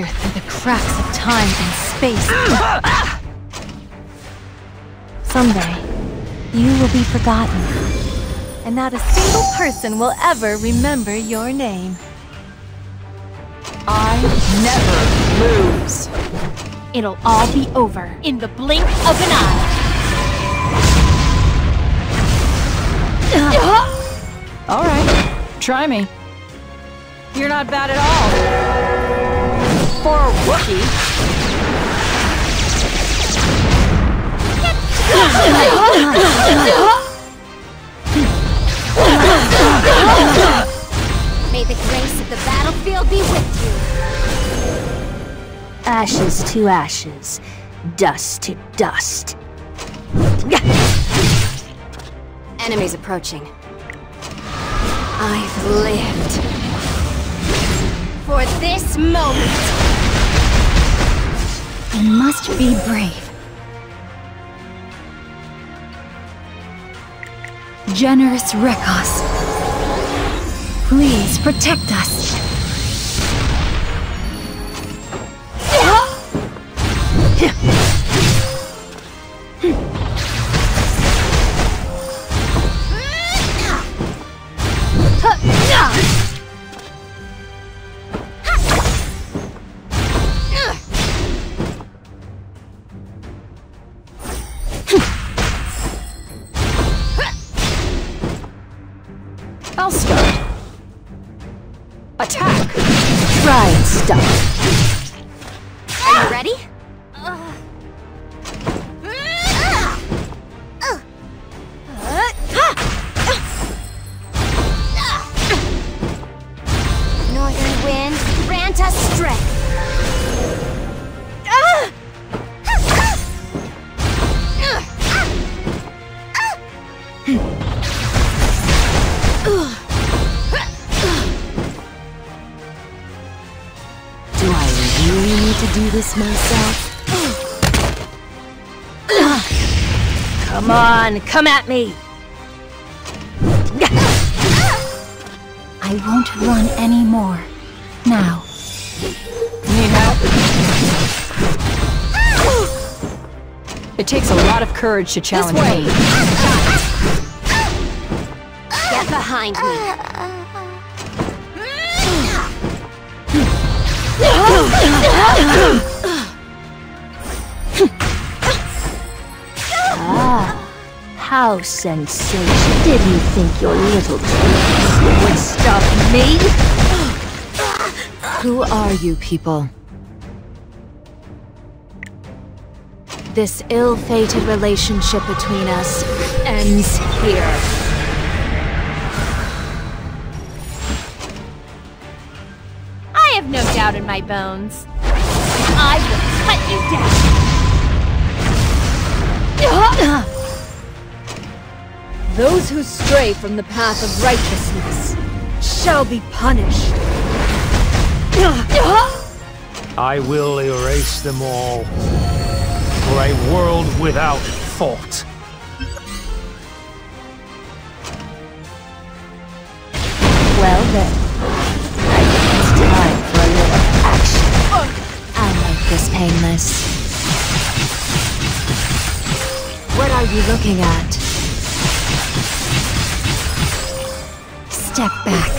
through the cracks of time and space. Someday, you will be forgotten, and not a single person will ever remember your name. I never lose. It'll all be over in the blink of an eye. All right, try me. You're not bad at all. For a rookie. May the grace of the battlefield be with you. Ashes to ashes, dust to dust. Enemies approaching. I've lived for this moment. Be brave. Generous Rekos, please protect us. To do this myself? Come on, come at me! I won't run anymore. Now. Need help? It takes a lot of courage to challenge me. Get behind me. Ah, how sensational. Did you think your little tricks would stop me? Who are you people? This ill-fated relationship between us ends here. Have in my bones. I will cut you down! Those who stray from the path of righteousness shall be punished. I will erase them all for a world without fault. Well then, this painless. What are you looking at? Step back.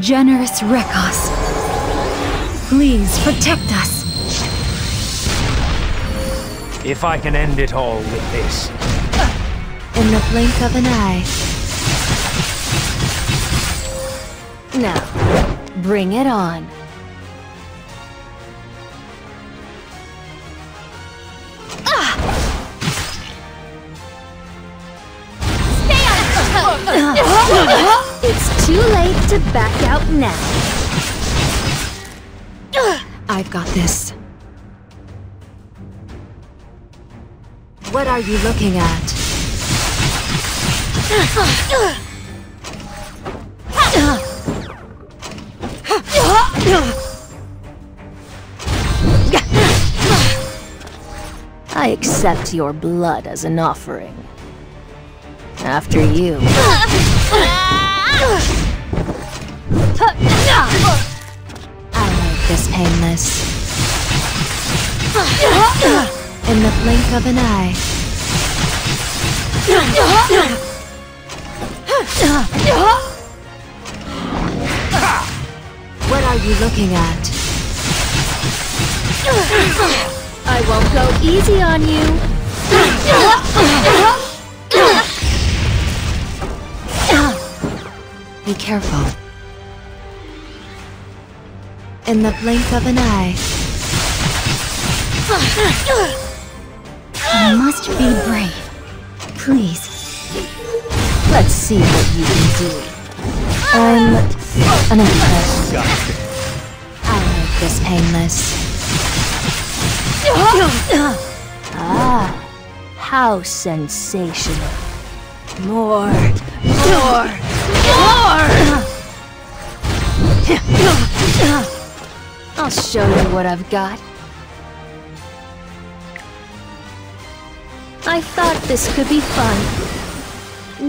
Generous Rekos, please protect us. If I can end it all with this. In the blink of an eye. Now, bring it on. Too late to back out now. I've got this. What are you looking at? I accept your blood as an offering. After you. I'll make this painless. In the blink of an eye. What are you looking at? I won't go easy on you. Be careful. In the blink of an eye. You must be brave. Please. Let's see what you can do. I'm an unimpressed. I'll make this painless. Ah, how sensational. More, more, more! I'll show you what I've got. I thought this could be fun.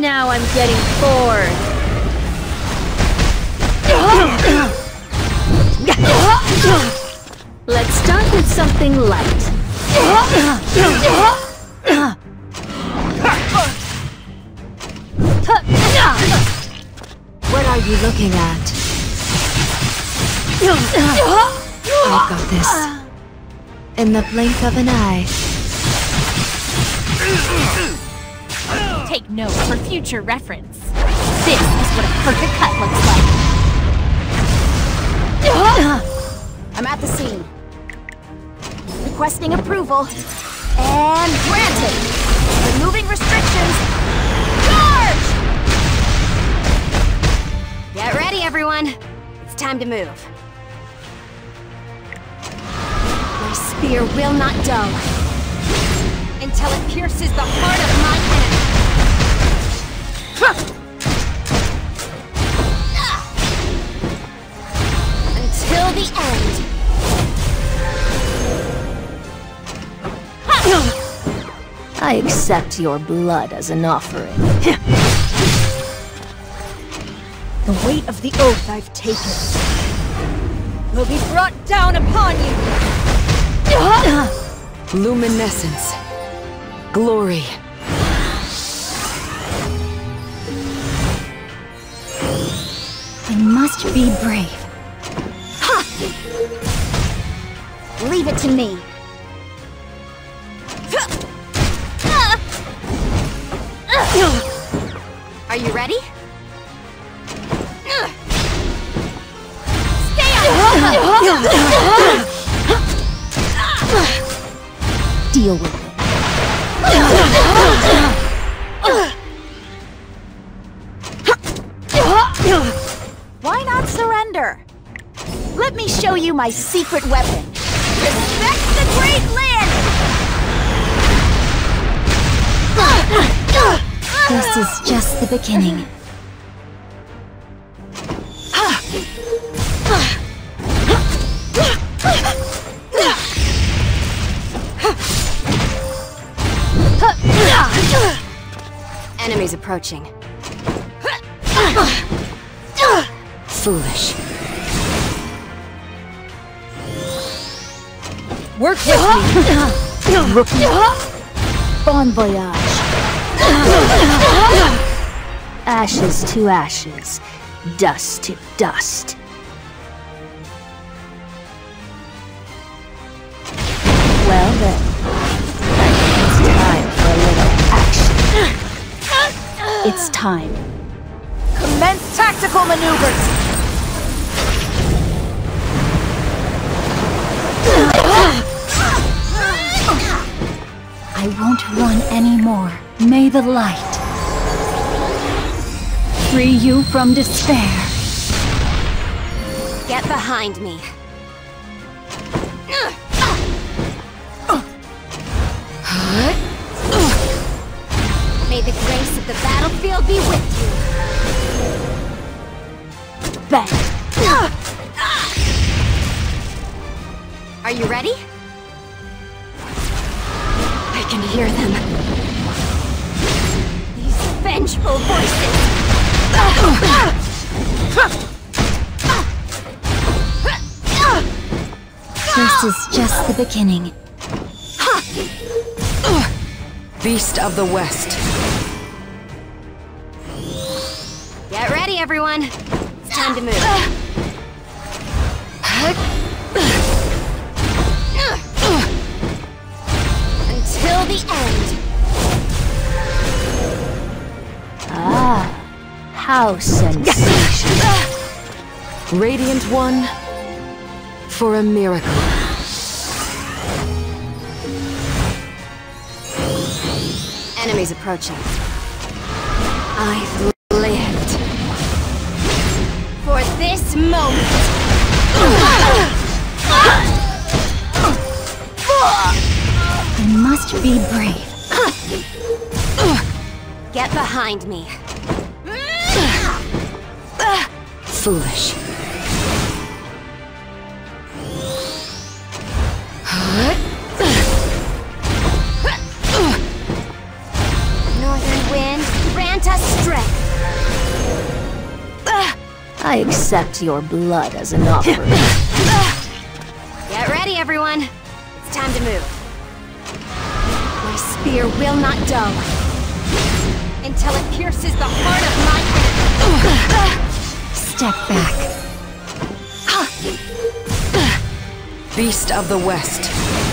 Now I'm getting bored. Let's start with something light. Are you looking at? I've got this. In the blink of an eye. Take note for future reference. This is what a perfect cut looks like. I'm at the scene. Requesting approval. And granted. Removing restrictions. Get ready, everyone. It's time to move. My spear will not dull. Until it pierces the heart of my enemy. Until the end. I accept your blood as an offering. The weight of the oath I've taken will be brought down upon you! Luminescence. Glory. I must be brave. Leave it to me. Are you ready? Deal with it. Why not surrender? Let me show you my secret weapon. Respect the Great Land! This is just the beginning. Enemies approaching. Foolish. Work with me! Rookie! Bon voyage. ashes to ashes, dust to dust. It's time. Commence tactical maneuvers! I won't run anymore. May the light free you from despair. Get behind me. May the grace of the battlefield be with you. Bang! Are you ready? I can hear them. These vengeful voices. This is just the beginning. Beast of the West. Everyone. It's time to move. Until the end. Ah, how sensational. Radiant One. For a miracle. Enemies approaching. I've this moment. I must be brave. Get behind me. Foolish. I accept your blood as an offering. Get ready, everyone. It's time to move. My spear will not dull until it pierces the heart of my enemy. Step back. Beast of the West.